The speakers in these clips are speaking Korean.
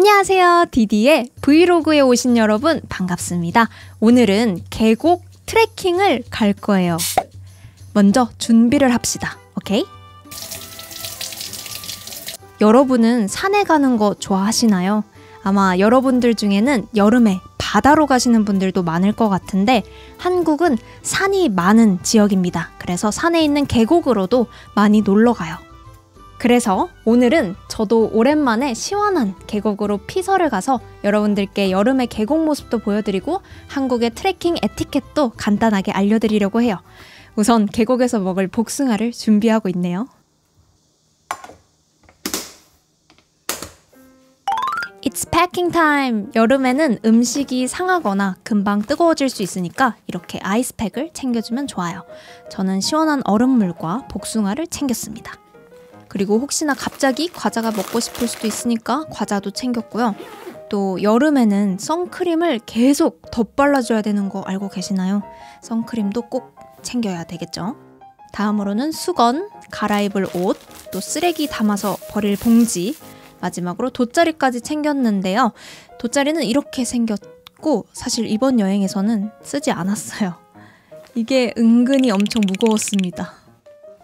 안녕하세요. 디디의 브이로그에 오신 여러분 반갑습니다. 오늘은 계곡 트레킹을 갈 거예요. 먼저 준비를 합시다. 오케이? 여러분은 산에 가는 거 좋아하시나요? 아마 여러분들 중에는 여름에 바다로 가시는 분들도 많을 것 같은데 한국은 산이 많은 지역입니다. 그래서 산에 있는 계곡으로도 많이 놀러 가요. 그래서 오늘은 저도 오랜만에 시원한 계곡으로 피서를 가서 여러분들께 여름의 계곡 모습도 보여드리고 한국의 트레킹 에티켓도 간단하게 알려드리려고 해요. 우선 계곡에서 먹을 복숭아를 준비하고 있네요. It's packing time! 여름에는 음식이 상하거나 금방 뜨거워질 수 있으니까 이렇게 아이스팩을 챙겨주면 좋아요. 저는 시원한 얼음물과 복숭아를 챙겼습니다. 그리고 혹시나 갑자기 과자가 먹고 싶을 수도 있으니까 과자도 챙겼고요. 또 여름에는 선크림을 계속 덧발라줘야 되는 거 알고 계시나요? 선크림도 꼭 챙겨야 되겠죠. 다음으로는 수건, 갈아입을 옷, 또 쓰레기 담아서 버릴 봉지, 마지막으로 돗자리까지 챙겼는데요. 돗자리는 이렇게 생겼고 사실 이번 여행에서는 쓰지 않았어요. 이게 은근히 엄청 무거웠습니다.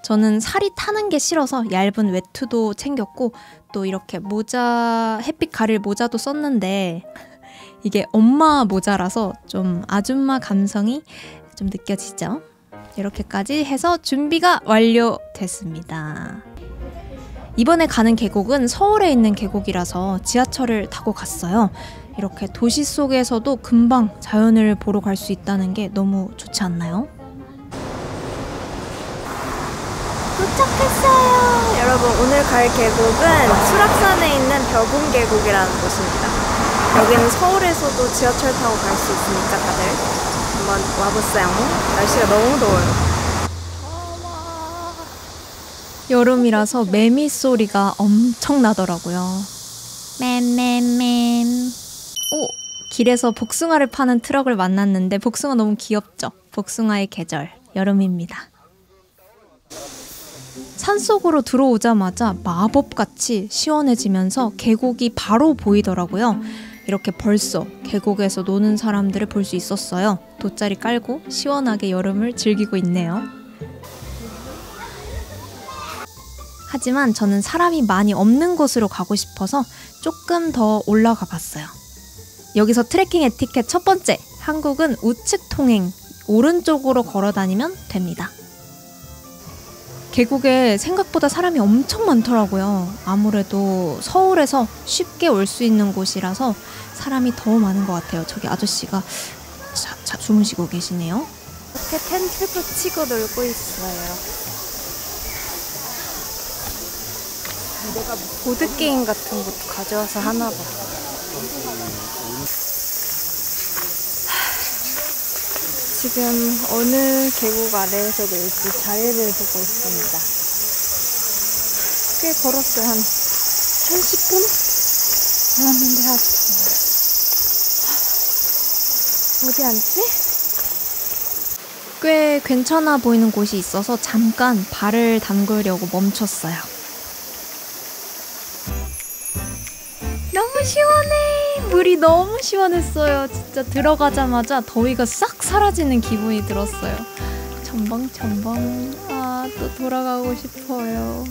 저는 살이 타는 게 싫어서 얇은 외투도 챙겼고 또 이렇게 모자 햇빛 가릴 모자도 썼는데 이게 엄마 모자라서 좀 아줌마 감성이 좀 느껴지죠. 이렇게까지 해서 준비가 완료됐습니다. 이번에 가는 계곡은 서울에 있는 계곡이라서 지하철을 타고 갔어요. 이렇게 도시 속에서도 금방 자연을 보러 갈 수 있다는 게 너무 좋지 않나요? 도착했어요. 여러분 오늘 갈 계곡은 수락산에 있는 벽운 계곡이라는 곳입니다. 여기는 서울에서도 지하철 타고 갈 수 있으니까 다들 한번 와보세요. 날씨가 너무 더워요. 여름이라서 매미 소리가 엄청 나더라고요. 맴맴맴. 오, 길에서 복숭아를 파는 트럭을 만났는데 복숭아 너무 귀엽죠? 복숭아의 계절, 여름입니다. 산속으로 들어오자마자 마법같이 시원해지면서 계곡이 바로 보이더라고요. 이렇게 벌써 계곡에서 노는 사람들을 볼 수 있었어요. 돗자리 깔고 시원하게 여름을 즐기고 있네요. 하지만 저는 사람이 많이 없는 곳으로 가고 싶어서 조금 더 올라가 봤어요. 여기서 트레킹 에티켓 첫 번째, 한국은 우측 통행, 오른쪽으로 걸어 다니면 됩니다. 계곡에 생각보다 사람이 엄청 많더라고요. 아무래도 서울에서 쉽게 올 수 있는 곳이라서 사람이 더 많은 것 같아요. 저기 아저씨가 자, 자, 주무시고 계시네요. 이렇게 텐트 붙이고 놀고 있어요. 보드게임 같은 것도 가져와서 하나 봐. 지금 어느 계곡 아래에서 놀지 자리를 보고 있습니다. 꽤 걸었어요. 한 30분? 걸었는데 아직 어디 앉지? 꽤 괜찮아 보이는 곳이 있어서 잠깐 발을 담그려고 멈췄어요. 너무 시원해! 물이 너무 시원했어요. 진짜 들어가자마자 더위가 싹 사라지는 기분이 들었어요. 첨벙첨벙. 아, 또 돌아가고 싶어요.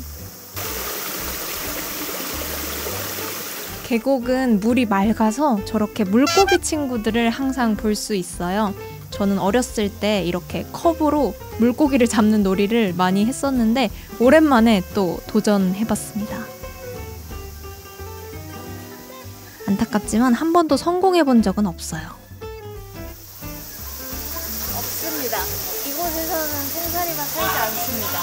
계곡은 물이 맑아서 저렇게 물고기 친구들을 항상 볼 수 있어요. 저는 어렸을 때 이렇게 컵으로 물고기를 잡는 놀이를 많이 했었는데 오랜만에 또 도전해봤습니다. 안타깝지만 한 번도 성공해 본 적은 없어요. 없습니다. 이곳에서는 생사리가 살지 않습니다.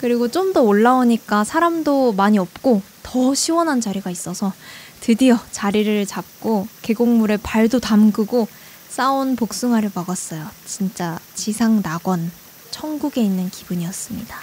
그리고 좀 더 올라오니까 사람도 많이 없고 더 시원한 자리가 있어서 드디어 자리를 잡고 계곡물에 발도 담그고 싸온 복숭아를 먹었어요. 진짜 지상 낙원, 천국에 있는 기분이었습니다.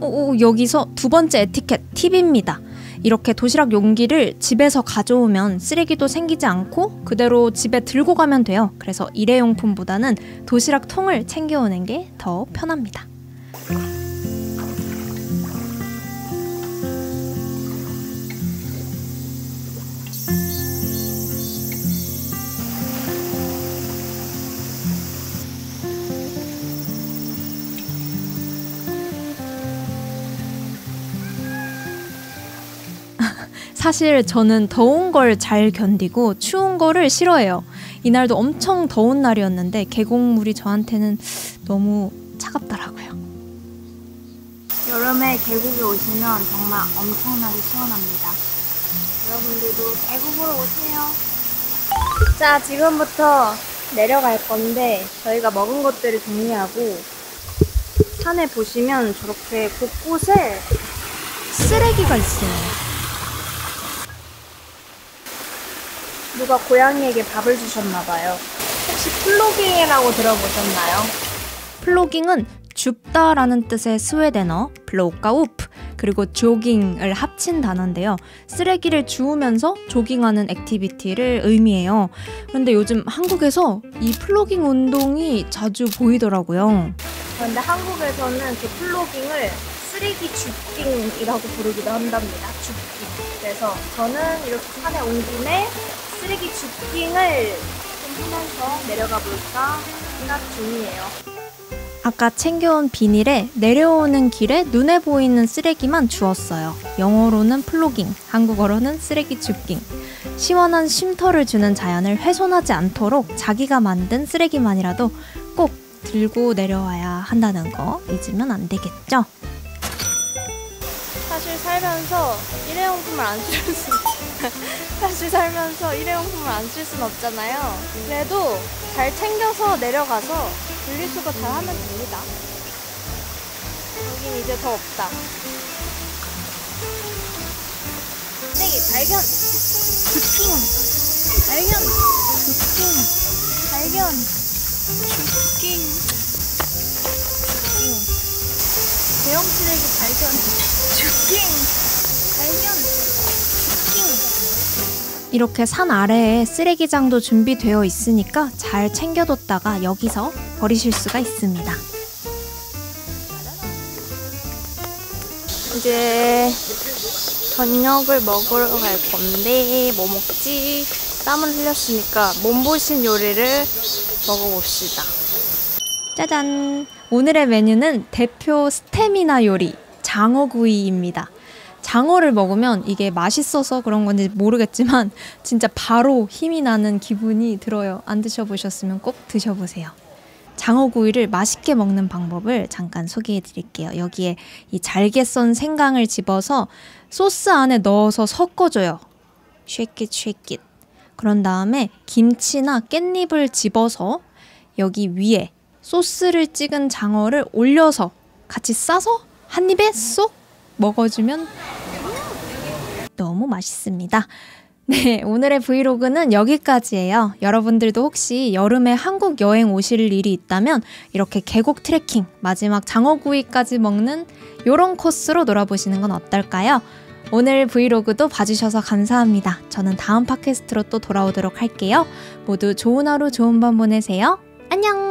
오, 오, 여기서 두 번째 에티켓 팁입니다. 이렇게 도시락 용기를 집에서 가져오면 쓰레기도 생기지 않고 그대로 집에 들고 가면 돼요. 그래서 일회용품보다는 도시락 통을 챙겨오는 게 더 편합니다. 사실 저는 더운 걸 잘 견디고 추운 거를 싫어해요. 이날도 엄청 더운 날이었는데 계곡물이 저한테는 너무 차갑더라고요. 여름에 계곡에 오시면 정말 엄청나게 시원합니다. 여러분들도 계곡으로 오세요. 자, 지금부터 내려갈 건데 저희가 먹은 것들을 정리하고 산에 보시면 저렇게 곳곳에 쓰레기가 있어요. 누가 고양이에게 밥을 주셨나 봐요. 혹시 plogging이라고 들어보셨나요? plogging은 줍다라는 뜻의 스웨덴어 plocka upp 그리고 조깅을 합친 단어인데요. 쓰레기를 주우면서 조깅하는 activity를 의미해요. 그런데 요즘 한국에서 이 플로깅 운동이 자주 보이더라고요. 그런데 한국에서는 그 플로깅을 쓰레기 줍깅이라고 부르기도 한답니다. 줍깅. 그래서 저는 이렇게 산에 온 김에 쓰레기 줍깅을 좀 하면서 내려가 볼까 생각 중이에요. 아까 챙겨온 비닐에 내려오는 길에 눈에 보이는 쓰레기만 주었어요. 영어로는 플로깅, 한국어로는 쓰레기 줍깅. 시원한 쉼터를 주는 자연을 훼손하지 않도록 자기가 만든 쓰레기만이라도 꼭 들고 내려와야 한다는 거 잊으면 안 되겠죠? 살면서 일회용품을 안 쓸 수, 사실 살면서 일회용품을 안쓸 수는 없잖아요. 그래도 잘 챙겨서 내려가서 분리수거 잘 하면 됩니다. 여긴 이제 더 없다. 쓰레기 발견! 줍깅! 발견! 줍깅! 발견! 줍깅! 대형 쓰레기 발견! 줍깅! 이렇게 산 아래에 쓰레기장도 준비되어 있으니까 잘 챙겨뒀다가 여기서 버리실 수가 있습니다. 이제 저녁을 먹으러 갈 건데 뭐 먹지? 땀을 흘렸으니까 몸보신 요리를 먹어봅시다. 짜잔! 오늘의 메뉴는 대표 스테미나 요리, 장어구이입니다. 장어를 먹으면 이게 맛있어서 그런 건지 모르겠지만 진짜 바로 힘이 나는 기분이 들어요. 안 드셔보셨으면 꼭 드셔보세요. 장어구이를 맛있게 먹는 방법을 잠깐 소개해 드릴게요. 여기에 이 잘게 썬 생강을 집어서 소스 안에 넣어서 섞어줘요. 쉐킷 쉐킷. 그런 다음에 김치나 깻잎을 집어서 여기 위에 소스를 찍은 장어를 올려서 같이 싸서 한 입에 쏙 먹어주면 너무 맛있습니다. 네, 오늘의 브이로그는 여기까지예요. 여러분들도 혹시 여름에 한국 여행 오실 일이 있다면 이렇게 계곡 트레킹, 마지막 장어구이까지 먹는 요런 코스로 놀아보시는 건 어떨까요? 오늘 브이로그도 봐주셔서 감사합니다. 저는 다음 팟캐스트로 또 돌아오도록 할게요. 모두 좋은 하루, 좋은 밤 보내세요. 안녕!